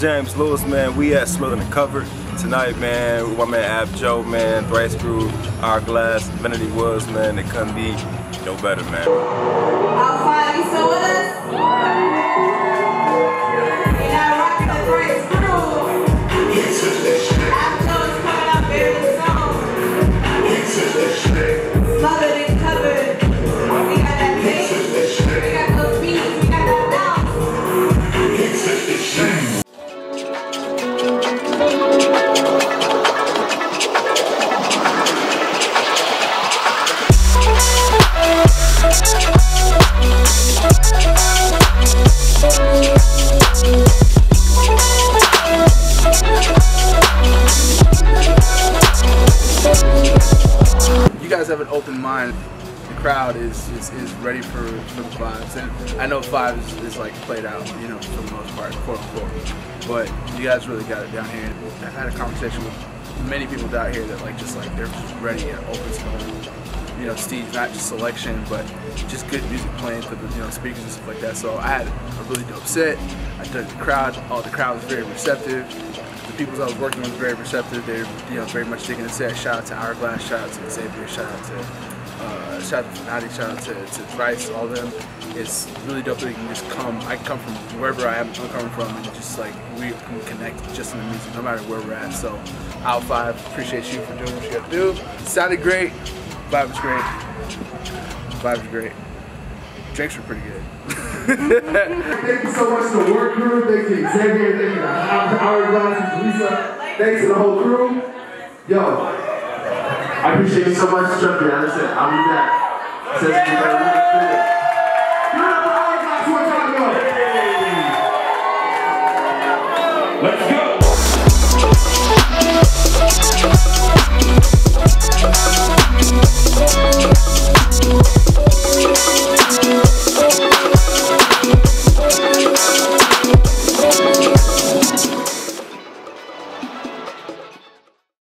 James Lewis, man. We at Smothered and Covered tonight, man. With my man AbJo, man. Thrice Groove, Hourglass, Vanati Woods, man. It couldn't be no better, man. Guys have an open mind. The crowd is is, is ready for, for the vibes, and I know five is, is like played out, you know, for the most part, quote unquote. But you guys really got it down here. I've had a conversation with many people down here that like just like they're just ready and open to. You know, Steve, not just Soulection, but just good music playing for the you know speakers and stuff like that. So I had a really dope set. I dug the crowd. All the crowd was very receptive the people I was working with were very receptive. They're you know very much digging the set. Shout out to Hourglass, shout out to Xavier, shout out to uh, shout out to Vanati, shout out to, to Thrice, all of them. It's really dope that you can just come. I come from wherever I am coming from and just like we can connect just in the music, no matter where we're at. So Aisle Five, appreciate you for doing what you got to do. It Sounded great, vibe was great, vibe was great. Drinks were pretty good. Thank you so much to the WERC Crew. Thank you to Xavier. Thank you to Hourglass and Lisa. Thanks to the whole crew. Yo, I appreciate you so much, Chucky. That's it. I'll be back. Says you better leave it. Give it up for Hourglass one time, yo. Let's go.